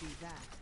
do that.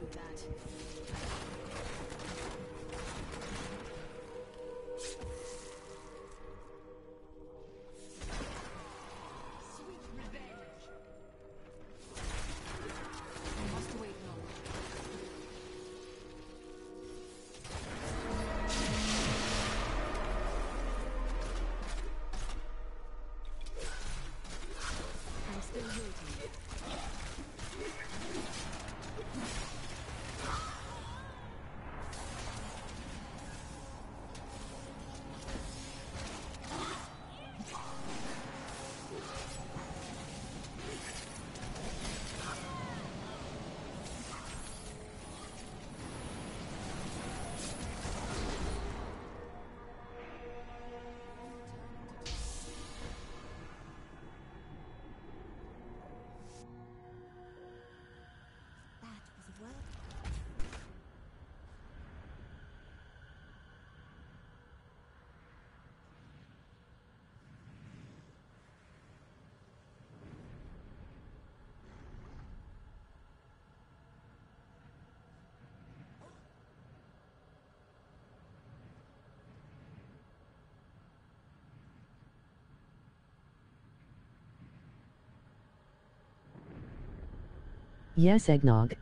Do that. Yes, eggnog.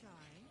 shy.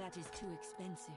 That is too expensive.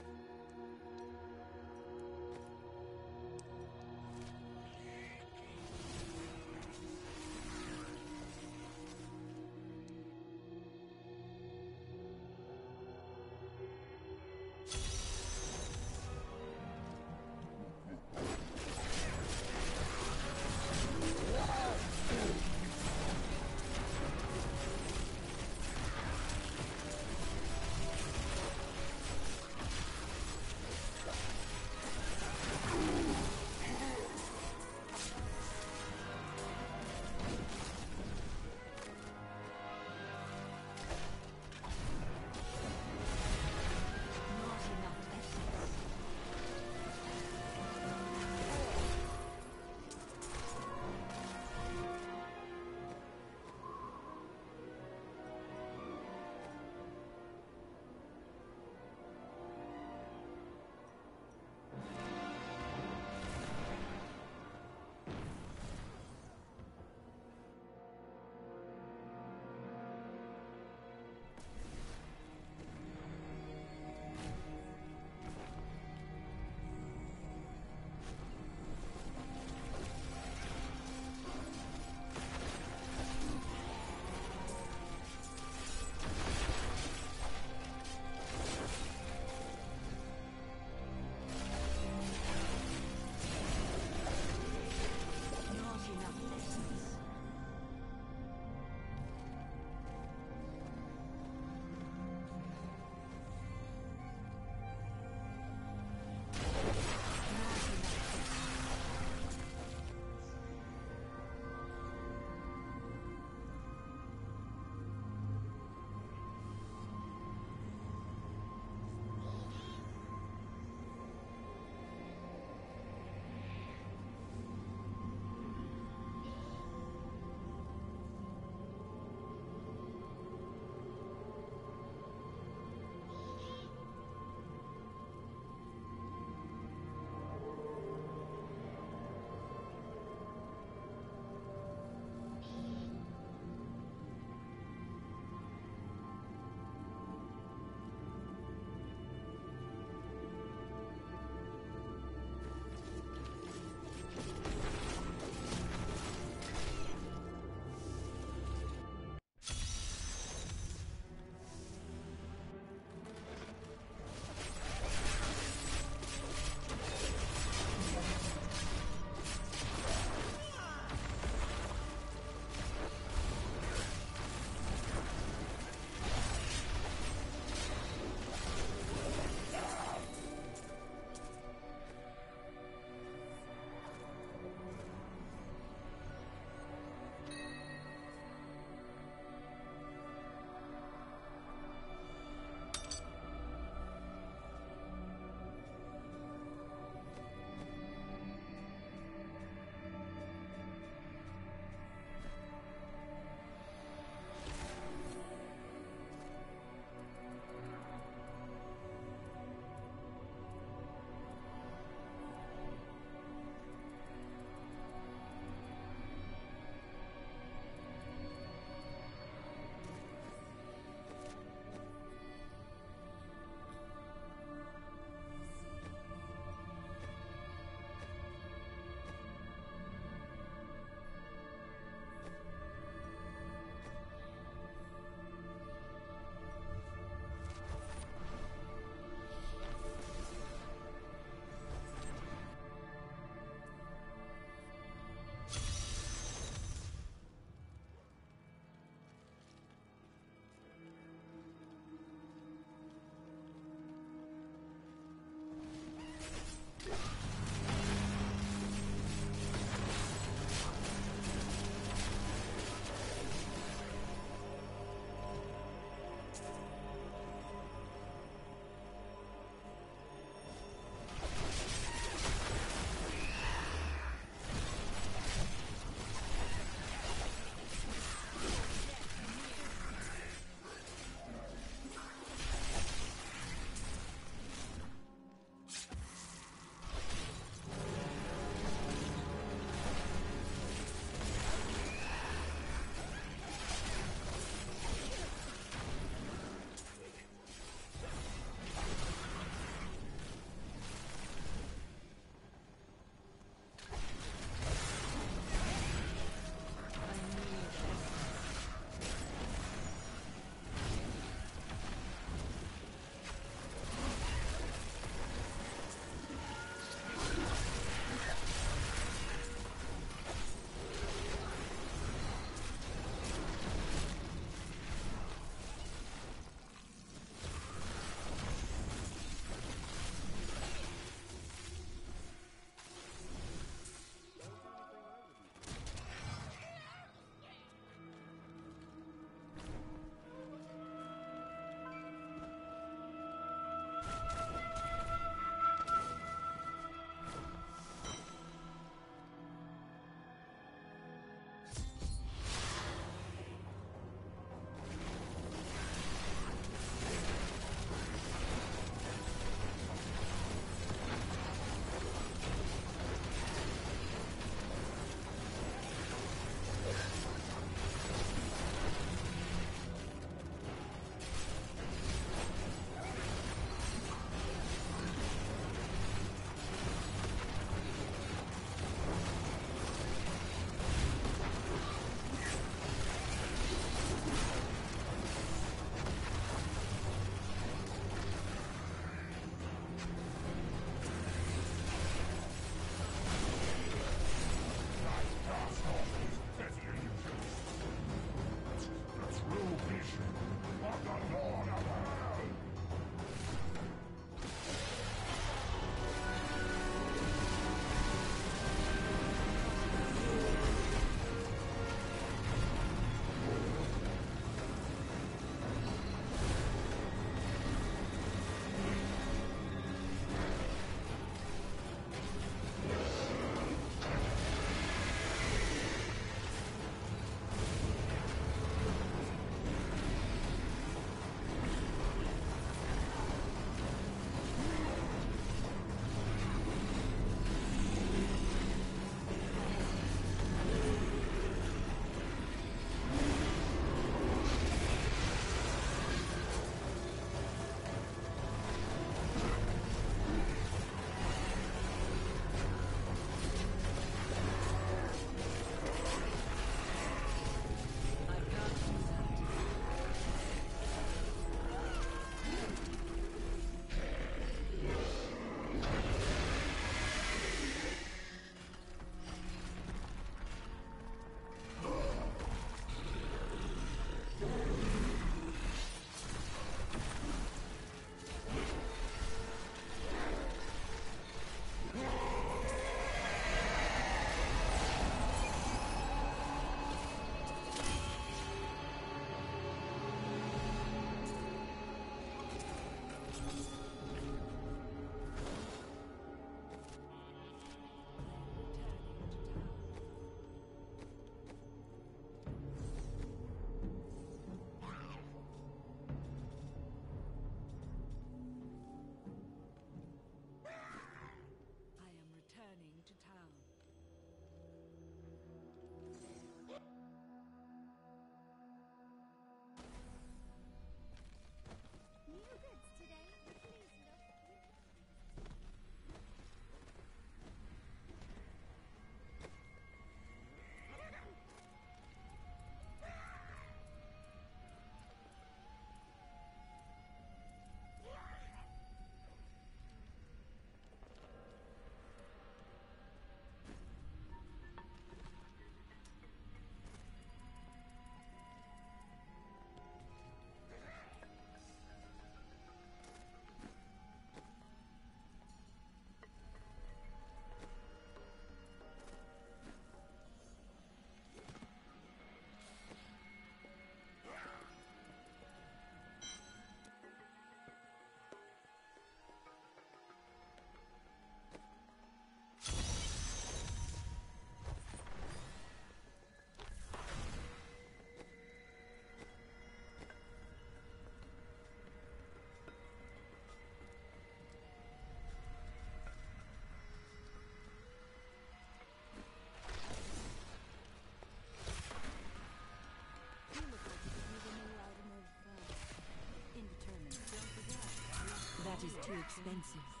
is too expensive.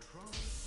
Trump.